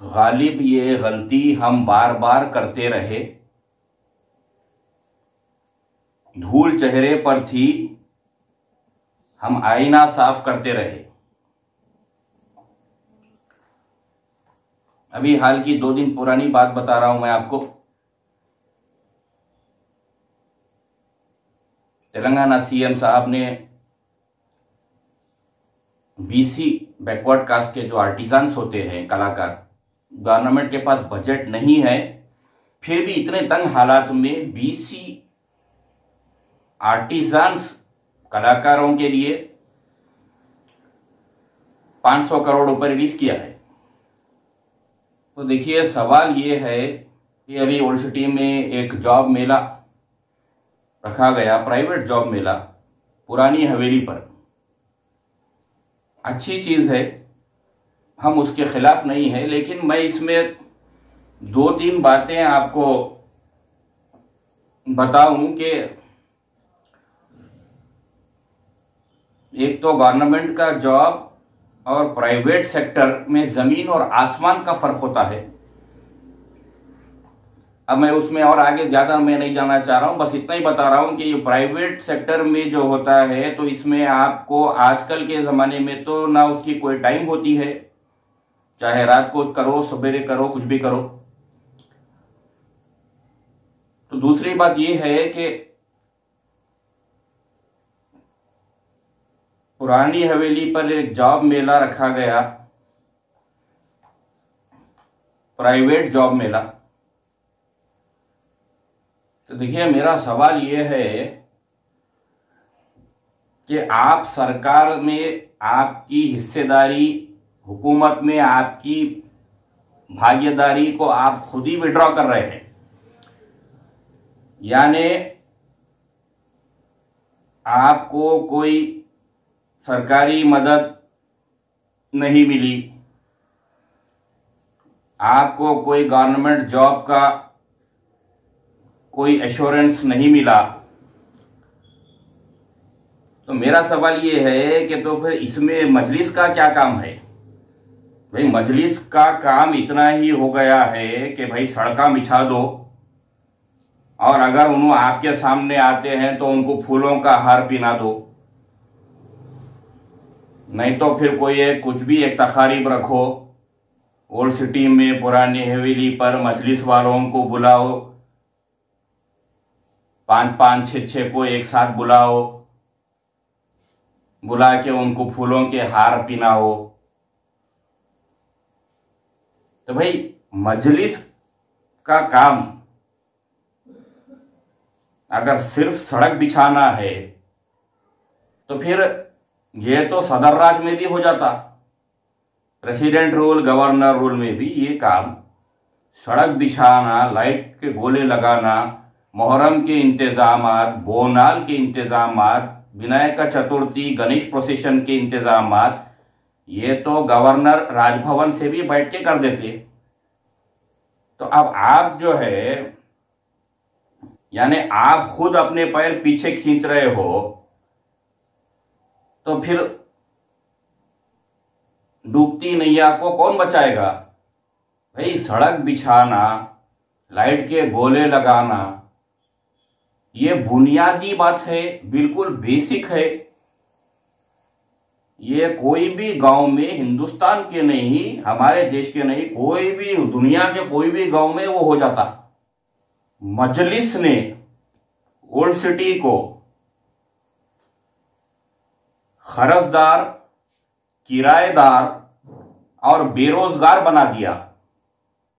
गालिब ये गलती हम बार बार करते रहे। धूल चेहरे पर थी, हम आईना साफ़ करते रहे। अभी हाल की दो दिन पुरानी बात बता रहा हूँ मैं आपको। तेलंगाना सीएम साहब ने बीसी बैकवर्ड कास्ट के जो आर्टिजन्स होते हैं, कलाकार गवर्नमेंट के पास बजट नहीं है, फिर भी इतने तंग हालात में बीसी आर्टिजन्स कलाकारों के लिए 500 करोड़ रुपए रिलीज़ किया है। तो देखिए, सवाल ये है कि अभी ओल्ड सिटी में एक जॉब मेला रखा गया प्राइवेट जॉब मेला, पुरानी हवेली पर। अच्छी चीज़ है हम उसके खिलाफ नहीं है, लेकिन मैं इसमें दो तीन बातें आपको बताऊँ कि एक तो गवर्नमेंट का जॉब और प्राइवेट सेक्टर में ज़मीन और आसमान का फ़र्क होता है। अब मैं उसमें और आगे ज़्यादा मैं नहीं जाना चाह रहा हूँ, बस इतना ही बता रहा हूँ कि ये प्राइवेट सेक्टर में जो होता है तो इसमें आपको आजकल के जमाने में तो ना उसकी कोई टाइम होती है। चाहे रात को करो, सवेरे करो, कुछ भी करो। तो दूसरी बात यह है कि पुरानी हवेली पर एक जॉब मेला रखा गया। प्राइवेट जॉब मेला। तो देखिए, मेरा सवाल यह है कि आप सरकार में आपकी हिस्सेदारी हुकूमत में आपकी भागीदारी को आप खुद ही विड्रॉ कर रहे हैं। यानी आपको कोई सरकारी मदद नहीं मिली। आपको कोई गवर्नमेंट जॉब का कोई एश्योरेंस नहीं मिला। तो मेरा सवाल ये है कि तो फिर इसमें मजलिस का क्या काम है? भाई मजलिस का काम इतना ही हो गया है कि भाई सड़का बिछा दो। और अगर उन्होंने आपके सामने आते हैं तो उनको फूलों का हार पिना दो। नहीं तो फिर कोई एक, कुछ भी एक तकारीब रखो। ओल्ड सिटी में, पुरानी हवेली पर मजलिस वालों को बुलाओ। पाँच पाँच छः छः को एक साथ बुलाओ। बुला के उनको फूलों के हार पिनाओ तो भाई, मजलिस का काम अगर सिर्फ़ सड़क बिछाना है तो फिर ये तो सदर राज में भी हो जाता। प्रेसिडेंट रूल, गवर्नर रूल में भी ये काम। सड़क बिछाना, लाइट के गोले लगाना, मोहर्रम के इंतज़ाम बोनाल के इंतज़ाम विनायक चतुर्थी, गणेश प्रोसेशन के इंतज़ाम ये तो गवर्नर राजभवन से भी बैठ के कर देते। तो अब आप जो है, यानी आप खुद अपने पैर पीछे खींच रहे हो तो फिर डूबती नैया को कौन बचाएगा? भाई, सड़क बिछाना, लाइट के गोले लगाना, ये बुनियादी बात है, बिल्कुल बेसिक है। ये कोई भी गाँव में, हिंदुस्तान के नहीं, हमारे देश के नहीं, कोई भी, दुनिया के कोई भी गाँव में वो हो जाता। मजलिस ने ओल्ड सिटी को खरसदार, किराएदार और बेरोजगार बना दिया।